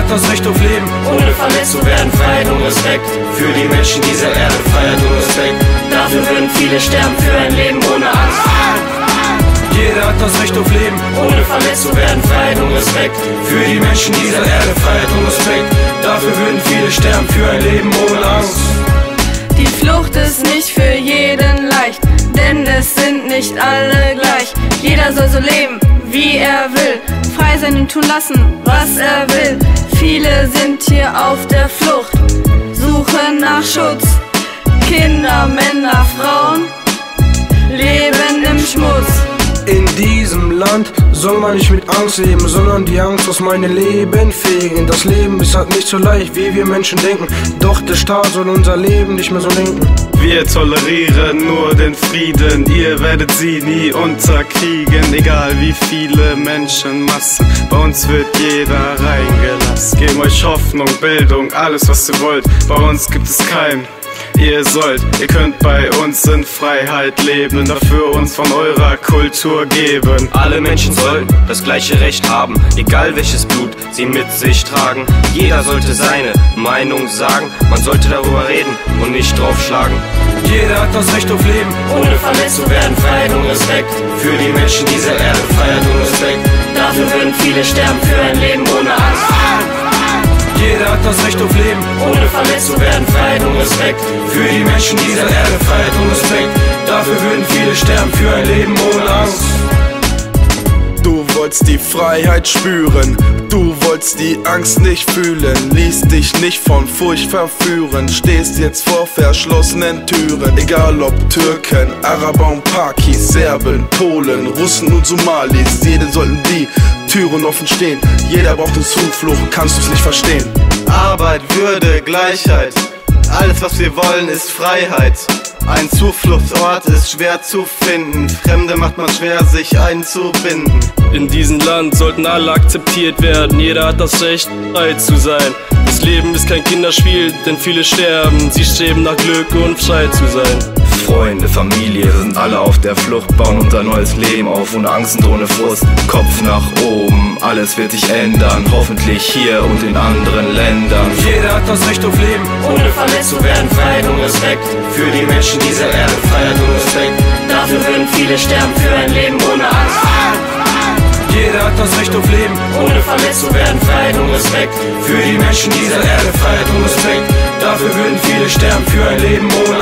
hat das Recht auf Leben, ohne verletzt zu werden. Freiheit und Respekt für die Menschen dieser Erde. Freiheit und Respekt. Dafür würden viele sterben für ein Leben ohne Angst. Jeder hat das Recht auf Leben, ohne verletzt zu werden. Freiheit und Respekt für die Menschen dieser Erde. Freiheit und Respekt. Dafür würden viele sterben für ein Leben ohne Angst. Die Flucht ist nicht für jeden leicht, denn es sind nicht alle gleich. Jeder soll so leben, wie er will, frei sein und tun lassen, was er will. Viele sind hier auf der Flucht, suchen nach Schutz. Kinder, Männer, Frauen leben im Schmutz. In diesem Land soll man nicht mit Angst leben, sondern die Angst aus meinem Leben fegen. Das Leben ist halt nicht so leicht, wie wir Menschen denken. Doch der Staat soll unser Leben nicht mehr so lenken. Wir tolerieren nur den Frieden, ihr werdet sie nie unterkriegen, egal wie viele Menschenmassen. Bei uns wird jeder reingelassen. Geben euch Hoffnung, Bildung, alles was ihr wollt. Bei uns gibt es kein ihr sollt. Ihr könnt bei uns in Freiheit leben, dafür uns von eurer Kultur geben. Alle Menschen sollten das gleiche Recht haben, egal welches Blut sie mit sich tragen. Jeder sollte seine Meinung sagen, man sollte darüber reden und nicht draufschlagen. Jeder hat das Recht auf Leben, ohne verletzt zu werden. Freiheit und Respekt für die Menschen dieser Erde. Freiheit und Respekt. Dafür würden viele sterben für ein Leben ohne hat das Recht auf Leben, ohne verletzt zu werden. Freiheit und Respekt für die Menschen dieser Erde. Freiheit und Respekt. Dafür würden viele sterben für ein Leben ohne Angst. Du wolltest die Freiheit spüren, du wolltest die Angst nicht fühlen, ließ dich nicht von Furcht verführen, stehst jetzt vor verschlossenen Türen, egal ob Türken, Araber und Pakis, Serben, Polen, Russen und Somalis, jede sollten die Türen offen stehen, jeder braucht eine Zuflucht, kannst du's nicht verstehen. Arbeit, Würde, Gleichheit, alles was wir wollen ist Freiheit. Ein Zufluchtsort ist schwer zu finden. Fremde macht man schwer, sich einzubinden. In diesem Land sollten alle akzeptiert werden. Jeder hat das Recht, frei zu sein. Das Leben ist kein Kinderspiel, denn viele sterben. Sie streben nach Glück und frei zu sein. Freunde, Familie sind alle auf der Flucht, bauen unser neues Leben auf, ohne Angst und ohne Frust. Kopf nach oben, alles wird sich ändern, hoffentlich hier und in anderen Ländern. Jeder hat das Recht auf Leben, ohne verletzt zu werden. Freiheit und Respekt für die Menschen dieser Erde. Freiheit und Respekt. Dafür würden viele sterben für ein Leben ohne Angst. Jeder hat das Recht auf Leben, ohne verletzt zu werden. Freiheit und Respekt für die Menschen dieser Erde. Freiheit und Respekt. Dafür würden viele sterben für ein Leben ohne Angst.